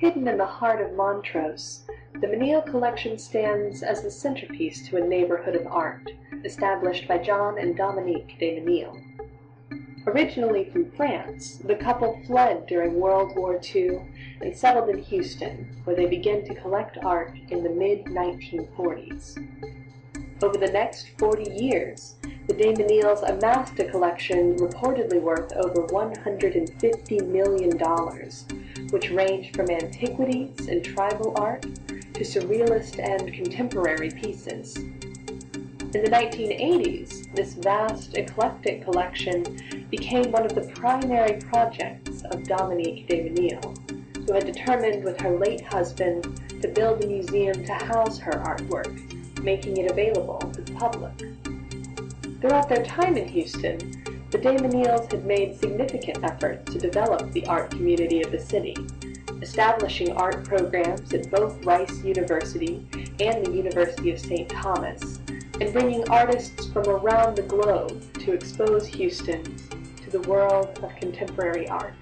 Hidden in the heart of Montrose, the Menil Collection stands as the centerpiece to a neighborhood of art, established by John and Dominique de Menil. Originally from France, the couple fled during World War II and settled in Houston, where they began to collect art in the mid-1940s. Over the next 40 years, the de Menils amassed a collection reportedly worth over $150 million, which ranged from antiquities and tribal art to surrealist and contemporary pieces. In the 1980s, this vast, eclectic collection became one of the primary projects of Dominique de who had determined with her late husband to build a museum to house her artwork, making it available to the public. Throughout their time in Houston, the de had made significant efforts to develop the art community of the city, establishing art programs at both Rice University and the University of St. Thomas, and bringing artists from around the globe to expose Houston to the world of contemporary art.